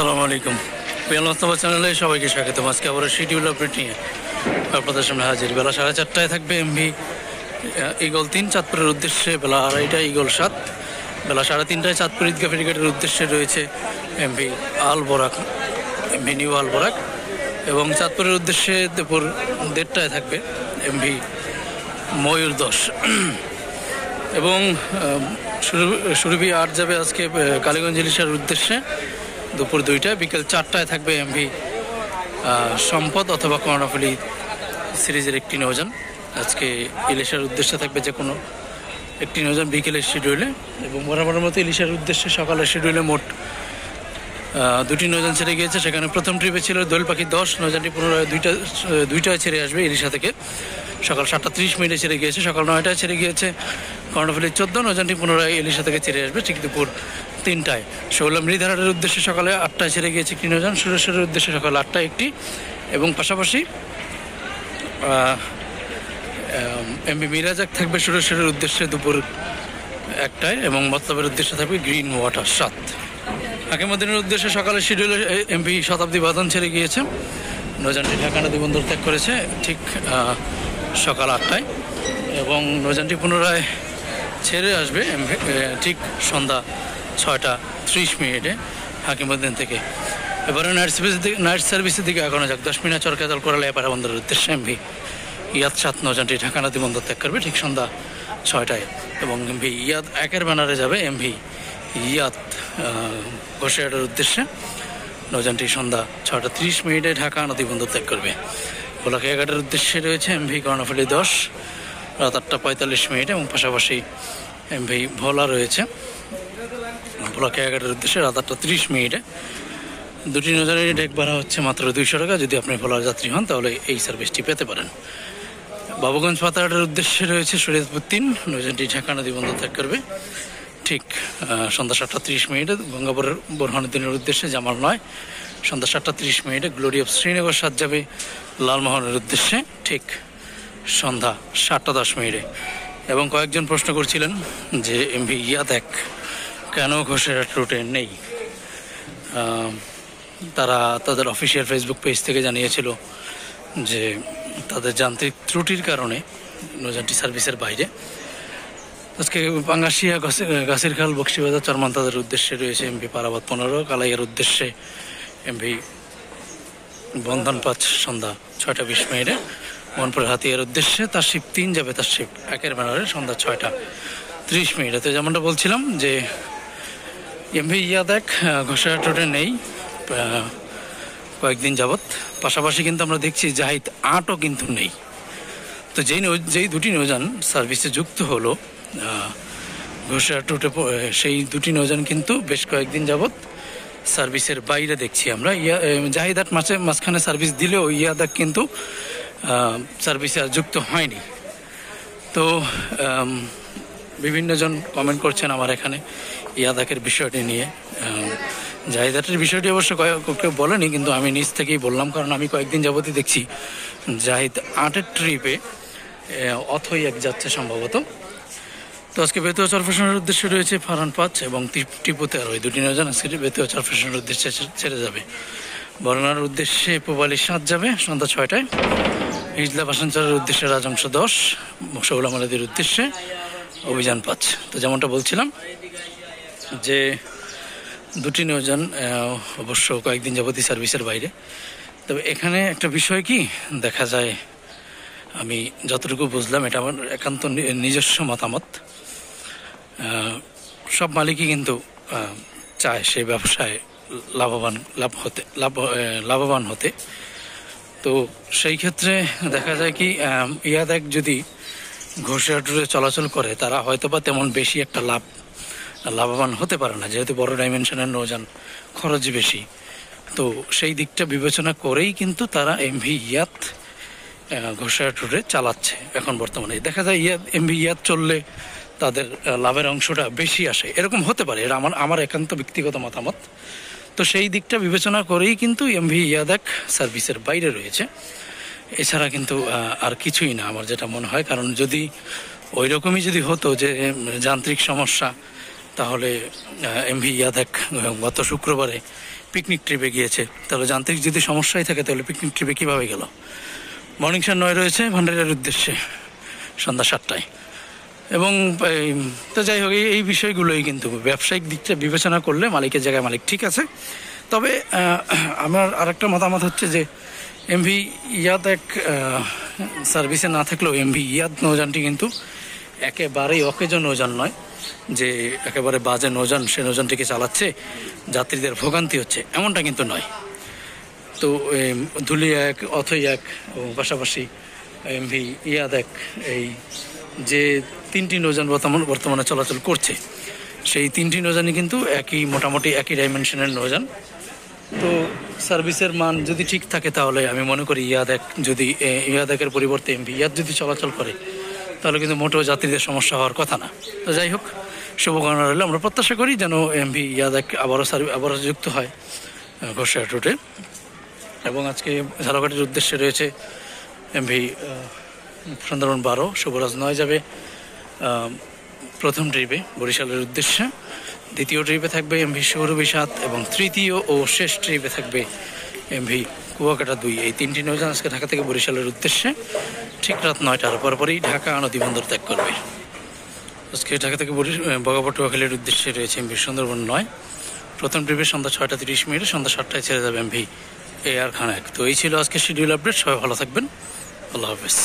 আসসালামু আলাইকুম। মোস্তফা চ্যানেলে সবাইকে স্বাগতম। আজকে আবার শিডিউল আপডেট নিয়ে আপনাদের সামনে হাজির। বেলা সাড়ে চারটায় থাকবে এমভি ইগল তিন, চাঁদপুরের উদ্দেশ্যে বেলা আড়াইটায় ইগল সাত, বেলা সাড়ে তিনটায় চাঁদপুর ঈদগা ফেরিঘাটের উদ্দেশ্যে রয়েছে MV Al Borak MV new Al Borak এবং চাঁদপুরের উদ্দেশ্যে দুপুর দেড়টায় থাকবে এমভি ময়ূর দশ। এবং সুরভি আট যাবে আজকে কালীগঞ্জ ইলিশার উদ্দেশ্যে। দুপুর দুইটায়, বিকেল চারটায় থাকবে এমভি সম্পদ অথবা কর্ণফুলি সিরিজের একটি নৌযান আজকে ইলিশার উদ্দেশ্যে থাকবে যে কোনো একটি নৌযান বিকেলের শিডিউলে এবং বরাবরের মতো ইলিশার উদ্দেশ্যে সকালের শিডিউলে মোট দুটি নৌযান ছেড়ে গিয়েছে। সেখানে প্রথম ট্রিপে ছিল দোল পাখি দশ নৌযানটি পুনরায় দুইটা, দুইটায় ছেড়ে আসবে ইলিশা থেকে। সকাল সাতটা ত্রিশ মিনিটে ছেড়ে গিয়েছে, সকাল নয়টায় ছেড়ে গিয়েছে কর্ণফুলির চোদ্দ নৌযানটি পুনরায় ইলিশা থেকে ছেড়ে আসবে। ঠিক দুপুর তিনটায়। শৌলা মৃধারের উদ্দেশ্যে সকালে আটটায় ছেড়ে গিয়েছে নৌযান সুরেশ্বরের উদ্দেশ্যে সকাল আটটায় একটি। এবং পাশাপাশি এমবি মিরাজাক থাকবে সুরেশ্বরের উদ্দেশ্যে দুপুর একটায় এবং মতলবের উদ্দেশ্যে থাকবে গ্রিন ওয়াটার সাত। হাকিমুদ্দিনের উদ্দেশ্যে সকালে শিডিউলে এমপি শতাব্দী বাদন ছেড়ে গিয়েছে। নৌযানটি ঢাকা নদী বন্দর ত্যাগ করেছে ঠিক সকাল আটটায়। এবং নৌযানটি পুনরায় ছেড়ে আসবে ঠিক সন্ধ্যা ছয়টা ত্রিশ মিনিটে হাকিমুদ্দিন থেকে। এবারে নাইট সার্ভিস নাইট সার্ভিসের দিকে এখনও যাক। দশ মিনিট চরকাতাল করালে এপারা বন্দরের উদ্দেশ্যে এমভি ইয়াদ সাত নৌযানটি ঢাকা নদী বন্দর ত্যাগ করবে ঠিক সন্ধ্যা ছয়টায়। এবং এমভি ইয়াদ একের ব্যানারে যাবে এমভি ইয়াদ ঘোষিয়াটের উদ্দেশ্যে। নৌযানটি সন্ধ্যা ছটা তিরিশ মিনিটে ঢাকা নদী বন্দর ত্যাগ করবে। ভোলাখিয়াঘাটের উদ্দেশ্যে রয়েছে এমভি কর্ণফুলি দশ। রাত আটটা পঁয়তাল্লিশ মিনিট এবং পাশাপাশি এমভি ভোলা রয়েছে। ভোলাখিয়াঘাটের উদ্দেশ্যে রাত আটটা তিরিশ মিনিটে। দুটি নজরের ডেক ভাড়া হচ্ছে মাত্র দুইশো টাকা। যদি আপনি ভোলার যাত্রী হন, তাহলে এই সার্ভিসটি পেতে পারেন। বাবুগঞ্জ পাতাহাটের উদ্দেশ্যে রয়েছে শরীয়তপুর তিন নৌযানটি ঢাকা নদী বন্দর ত্যাগ করবে। ঠিক সন্ধ্যা সাতটা তিরিশ মিনিটে গঙ্গাপুরের বোরহানুদ্দিনের উদ্দেশ্যে জামাল নয়। সন্ধ্যা সাতটা তিরিশ মিনিটে গ্লোরি অফ শ্রীনগর সাত যাবে লালমোহনের উদ্দেশ্যে। ঠিক, সন্ধ্যা সাতটা দশ মিনিটে। এবং কয়েকজন প্রশ্ন করছিলেন যে এমভি ইয়া দেখ কেন ঘোষেরহাট রুটে নেই? তারা তাদের অফিসিয়াল ফেসবুক পেজ থেকে জানিয়েছিল যে তাদের যান্ত্রিক ত্রুটির কারণে নৌযানটি সার্ভিসের বাইরে। আজকে পাঙ্গাসিয়া গাছের খাল, বক্সিবাজার, চরমান তাদের উদ্দেশ্যে রয়েছে এমপি পারাবাদ পনেরো। কালাইয়ের উদ্দেশ্যে এমপি বন্ধন পাঁচ সন্ধ্যা ছয়টা বিশ মিনিটে। মনপুর হাতিয়ার উদ্দেশ্যে তার শিপ তিন যাবে, তার শিপ একের ব্যানারে সন্ধ্যা ছয়টা ত্রিশ মিনিটে। তো যেমনটা বলছিলাম যে এমভি ইয়া দেখ ঘোষাহাট রোডে নেই কয়েকদিন যাবৎ। পাশাপাশি কিন্তু আমরা দেখছি জাহিদ আটও কিন্তু নেই। তো যেই যেই দুটি নৌযান সার্ভিসে যুক্ত হলো ঘোষাহাট রুটে প- সেই দুটি নৌযান কিন্তু বেশ কয়েকদিন যাবৎ সার্ভিসের বাইরে দেখছি আমরা। ইয়া জাহিদাট মাসে মাঝখানে সার্ভিস দিলেও ইয়াদাক কিন্তু সার্ভিসে আর যুক্ত হয়নি। তো বিভিন্নজন কমেন্ট করছেন আমার এখানে ইয়াদাকের বিষয়টি নিয়ে। জাহিদাটের বিষয়টি অবশ্য কেউ বলেনি, কিন্তু আমি নিজ থেকেই বললাম, কারণ আমি কয়েকদিন যাবতই দেখছি জাহিদ আটের ট্রিপে অথই এক যাচ্ছে সম্ভবত। তো আজকে বেতুয়া চরফেশনের উদ্দেশ্যে রয়েছে ফারান পাঁচ এবং টিপ- টিপু তেরো এই দুটি নজন আজকে বেতুয়া চরফেশনের উদ্দেশ্যে ছেড়ে যাবে। বরনার উদ্দেশ্যে পোবালি সাত যাবে সন্ধ্যা ছয়টায়। হিজলা বাসাঞ্চলের উদ্দেশ্যে রাজংশ দশ, শৌলা মালাদির উদ্দেশ্যে। অভিযান পাঁচ তো যেমনটা বলছিলাম যে দুটি নিয়োজন অবশ্য কয়েকদিন যাবতীয় সার্ভিসের বাইরে। তবে এখানে একটা বিষয় কি দেখা যায়, আমি যতটুকু বুঝলাম, এটা আমার একান্ত নিজস্ব মতামত। সব মালিকই কিন্তু চায় সেই ব্যবসায় লাভবান, লাভ হতে, লাভ লাভবান হতে। তো সেই ক্ষেত্রে দেখা যায় কি ইয়াদ এক যদি ঘোষাটুরে চলাচল করে, তারা হয়তো বা তেমন বেশি একটা লাভ, লাভবান হতে পারে না, যেহেতু বড় ডাইমেনশনের নৌযান খরচ বেশি। তো সেই দিকটা বিবেচনা করেই কিন্তু তারা এমভি ইয়াত ঘোষায় টুরে চালাচ্ছে এখন বর্তমানে। দেখা যায় ইয়াদ এমভি ইয়াত চললে তাদের লাভের অংশটা বেশি আসে। এরকম হতে পারে এটা আমার আমার একান্ত ব্যক্তিগত মতামত। তো সেই দিকটা বিবেচনা করেই কিন্তু এমভি ইয়াদ এক সার্ভিসের বাইরে রয়েছে। এছাড়া কিন্তু আর কিছুই না আমার যেটা মনে হয়। কারণ যদি ওই রকমই যদি হতো যে যান্ত্রিক সমস্যা, তাহলে এমভি ইয়াদাক গত শুক্রবারে পিকনিক ট্রিপে গিয়েছে। তাহলে যান্ত্রিক যদি সমস্যাই থাকে, তাহলে পিকনিক ট্রিপে কীভাবে গেল? মর্নিং সার নয় রয়েছে ভান্ডারের উদ্দেশ্যে সন্ধ্যা সাতটায়। এবং তো যাই হোক, এই- বিষয়গুলোই কিন্তু ব্যবসায়িক দিকটা বিবেচনা করলে মালিকের জায়গায় মালিক ঠিক আছে। তবে আমার আরেকটা মতামত হচ্ছে যে এমভি ইয়াদ এক সার্ভিসে না থাকলেও এমভি ইয়াদ নৌযানটি কিন্তু একেবারেই অকেজ নৌযান নয়, যে একেবারে বাজে নৌযান, সে নৌযানটিকে চালাচ্ছে, যাত্রীদের ভোগান্তি হচ্ছে, এমনটা কিন্তু নয়। তো ধুলি এক, অথই এক এবং পাশাপাশি এমভি ইয়াদ এক, এই যে তিনটি নৌযান বর্তমান বর্তমানে চলাচল করছে, সেই তিনটি নৌযানই কিন্তু একই, মোটামুটি একই ডাইমেনশনের নৌযান। তো সার্ভিসের মান যদি ঠিক থাকে তাহলে আমি মনে করি ইয়াদ এক যদি এ, ইয়াদ একের পরিবর্তে এমভি ইয়াদ যদি চলাচল করে তাহলে কিন্তু মোটেও যাত্রীদের সমস্যা হওয়ার কথা না। তো যাই হোক শুভকামনা রইল। আমরা প্রত্যাশা করি যেন এমভি ইয়াদ এক আবারও সার্ভিস আবারও যুক্ত হয় ঘোষা রুটে। এবং আজকে ঝালকাঠির উদ্দেশ্যে রয়েছে এমভি সুন্দরবন বারো শুভরাজ নয় যাবে প্রথম ট্রিপে বরিশালের উদ্দেশ্যে। দ্বিতীয় ট্রিপে থাকবে এমভি সৌরভী সাত এবং তৃতীয় ও শেষ ট্রিপে থাকবে এমভি কুয়াকাটা দুই। এই তিনটি নৌযান আজকে ঢাকা থেকে বরিশালের উদ্দেশ্যে। ঠিক রাত নয়টার পরপরই ঢাকা নদীবন্দর ত্যাগ করবে। আজকে ঢাকা থেকে বগাপটুয়াখালীর উদ্দেশ্যে রয়েছে এমভি সুন্দরবন নয়। প্রথম ট্রিপে সন্ধ্যা ছয়টা তিরিশ মিনিটে সন্ধ্যা সাতটায় ছেড়ে যাবে এমভি এ আর খান এক তো এই ছিল আজকে শিডিউল আপডেট সবাই ভালো থাকবেন। আল্লাহ হাফেজ।